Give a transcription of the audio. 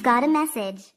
You've got a message.